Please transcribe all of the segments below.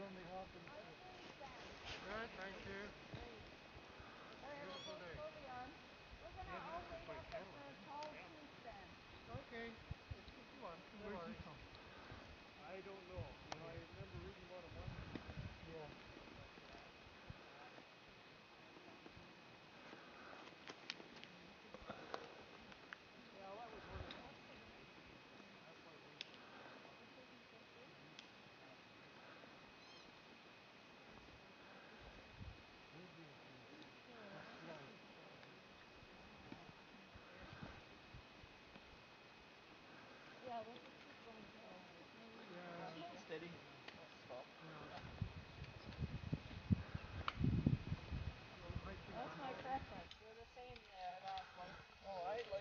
only half an hour. Right, thank you. Beautiful day.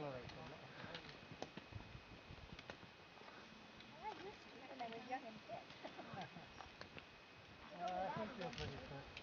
I think they're pretty quick.